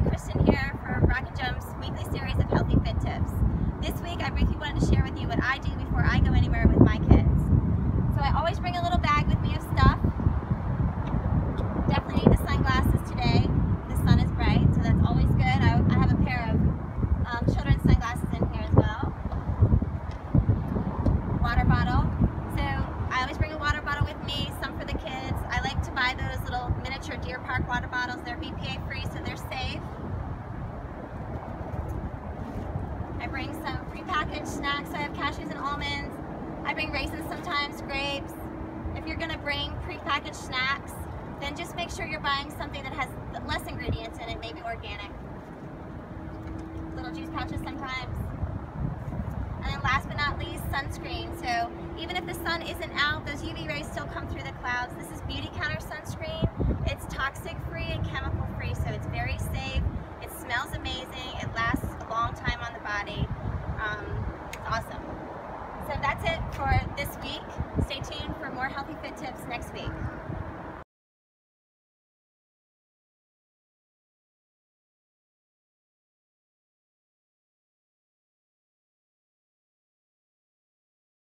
Kristen here for Rockin' Jump's weekly series of healthy fit tips. This week I briefly wanted to share with you what I do before I go anywhere with my kids. So I always bring a little bag with me of stuff. Definitely need the sunglasses today. The sun is bright, so that's always good. I, I have a pair of um, children's sunglasses in here as well. Water bottle. So I always bring a water bottle with me, some for the kids. I like to buy those little miniature Deer Park water bottles. They're BPA I bring some prepackaged snacks. So I have cashews and almonds. I bring raisins sometimes, grapes. If you're gonna bring prepackaged snacks, then just make sure you're buying something that has less ingredients in it, maybe organic. Little juice pouches sometimes. And then last but not least, sunscreen. So even if the sun isn't out, those UV rays still come through the clouds. This is Beautycounter sunscreen. That's it for this week.